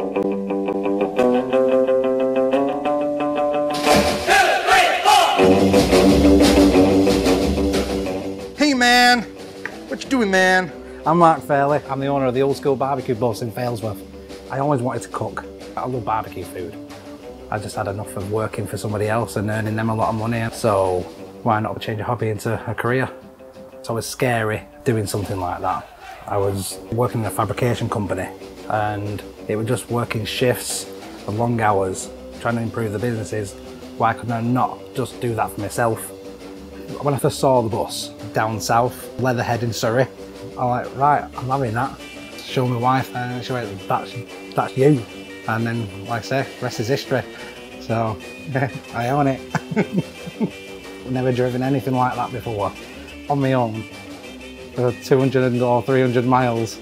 Hey man, what you doing man? I'm Mark Fairley. I'm the owner of the Old School Barbecue Bus in Failsworth. I always wanted to cook. I love barbecue food. I just had enough of working for somebody else and earning them a lot of money. So why not change a hobby into a career? It's always scary doing something like that. I was working in a fabrication company and it was just working shifts and long hours, trying to improve the businesses. Why couldn't I not just do that for myself? When I first saw the bus down south, Leatherhead in Surrey, I'm like, right, I'm having that. Show my wife and she went, that's, that's you. And then, like I say, rest is history. So, I own it. Never driven anything like that before. On my own, Uh, 200 or 300 miles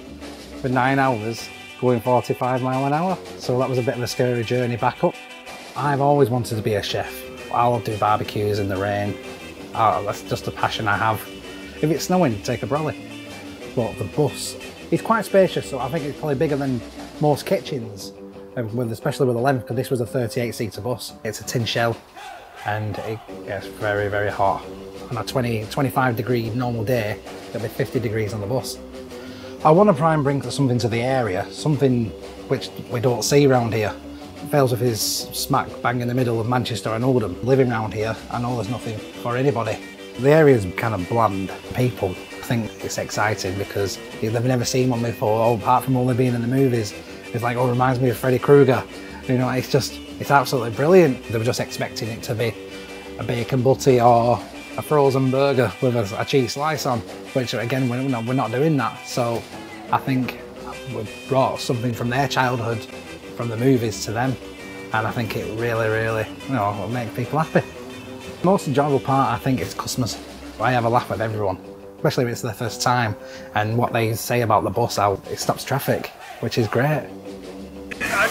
for nine hours, going 45 mile an hour. So that was a bit of a scary journey back up. I've always wanted to be a chef. I'll do barbecues in the rain. Oh, that's just a passion I have. If it's snowing, take a brolly. But the bus, it's quite spacious, so I think it's probably bigger than most kitchens, um, especially with the length, because this was a 38 seater bus. It's a tin shell, and it gets very, very hot. On a 20, 25 degree normal day, it'll be 50 degrees on the bus. I want to try and bring something to the area, something which we don't see around here. Failsworth is smack bang in the middle of Manchester and Oldham. Living around here, I know there's nothing for anybody. The area's kind of bland. People think it's exciting because they've never seen one before, apart from only being in the movies. It's like, oh, it reminds me of Freddy Krueger. You know, it's just, it's absolutely brilliant. They were just expecting it to be a bacon butty or a frozen burger with a, a cheese slice on, which again, we're not, we're not doing that. So I think we've brought something from their childhood, from the movies to them. And I think it really, really, you know, will make people happy. The Most enjoyable part, I think, is customers. I have a laugh with everyone, especially if it's their first time, and what they say about the bus, how it stops traffic, which is great.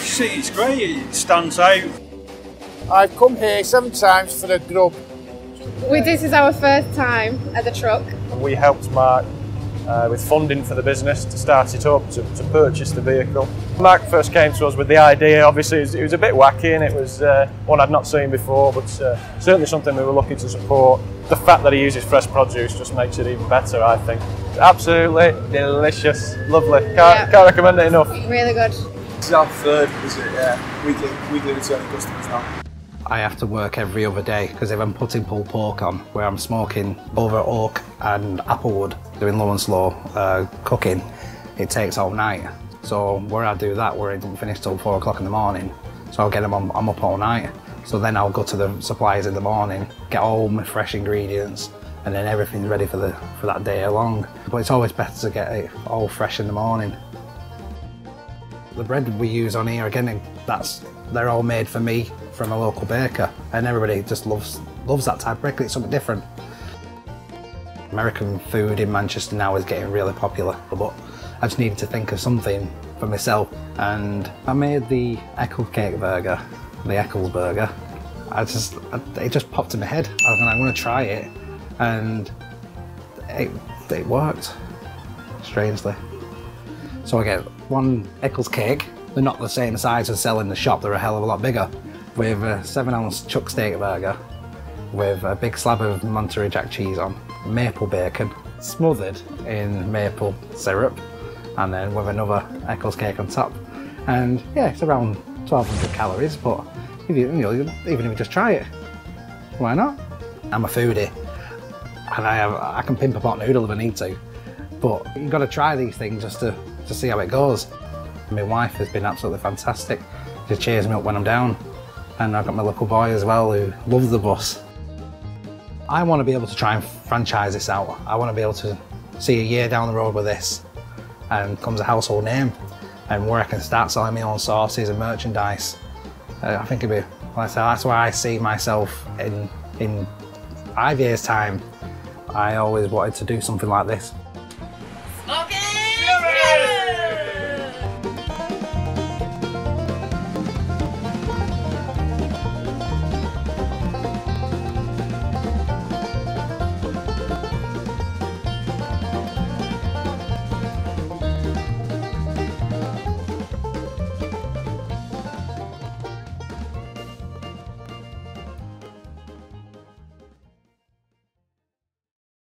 I just it's great, it stands out. I've come here seven times for the grub. We, this is our first time at the truck. We helped Mark uh, with funding for the business to start it up, to, to, purchase the vehicle. Mark first came to us with the idea, obviously it was, it was a bit wacky and it was uh, one I'd not seen before, but uh, certainly something we were looking to support. The fact that he uses fresh produce just makes it even better, I think. Absolutely delicious, lovely. Can't, yeah. can't recommend it enough. Really good. Is our third visit, yeah, weekly, weekly returning customers now. I have to work every other day because if I'm putting pulled pork on, where I'm smoking over oak and applewood, doing low and slow uh, cooking, it takes all night. So where I do that, where it doesn't finish till four o'clock in the morning, so I'll get them on, I'm up all night. So then I'll go to the suppliers in the morning, get all my fresh ingredients, and then everything's ready for the for that day along. But it's always better to get it all fresh in the morning. The bread we use on here, again, that's they're all made for me from a local baker, and everybody just loves loves that type of bread. It's something different. American food in Manchester now is getting really popular, but I just needed to think of something for myself, and I made the Eccles cake burger, the Eccles burger. I just it just popped in my head. I was like, I'm going to try it, and it it worked strangely. So get one Eccles cake they're not the same size as selling in the shop, they're a hell of a lot bigger. With a 7 ounce chuck steak burger, with a big slab of Monterey Jack cheese on, maple bacon, smothered in maple syrup, and then with another Eccles cake on top. And yeah, it's around 1200 calories, but if you, you know, even if you just try it, why not? I'm a foodie, and I have I can pimp a pot noodle if I need to, but you've got to try these things just to, to see how it goes. My wife has been absolutely fantastic. She cheers me up when I'm down. And I've got my little boy as well who loves the bus. I want to be able to try and franchise this out. I want to be able to see a year down the road with this and comes a household name and where I can start selling my own sauces and merchandise. Uh, I think it'd be, like I said, that's where I see myself in, in five years time. I always wanted to do something like this.